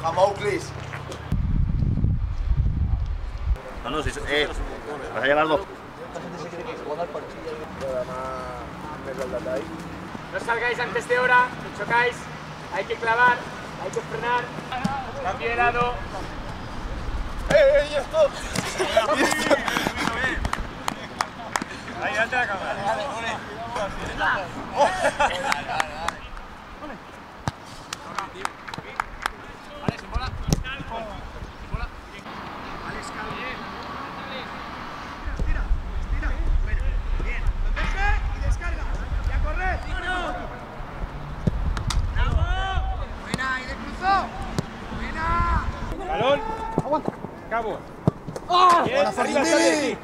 Jamauclis. No, no, si, eh, vas a llevarlo. No salgáis antes de hora, que chocáis, hay que clavar, hay que frenar. Cambio de lado. ¡Eh, eh, esto! Ahí, date la cámara. Balón. Aguanta. Cabo. ¡Ah! ¡Buena, Fernandini! Alex,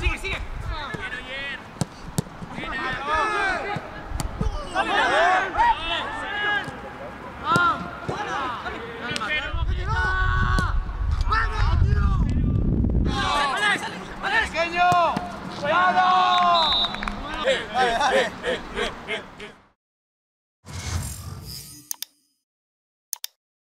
Sigue, sigue. ¡Pequeño! ¡Cuidado! Dale, dale.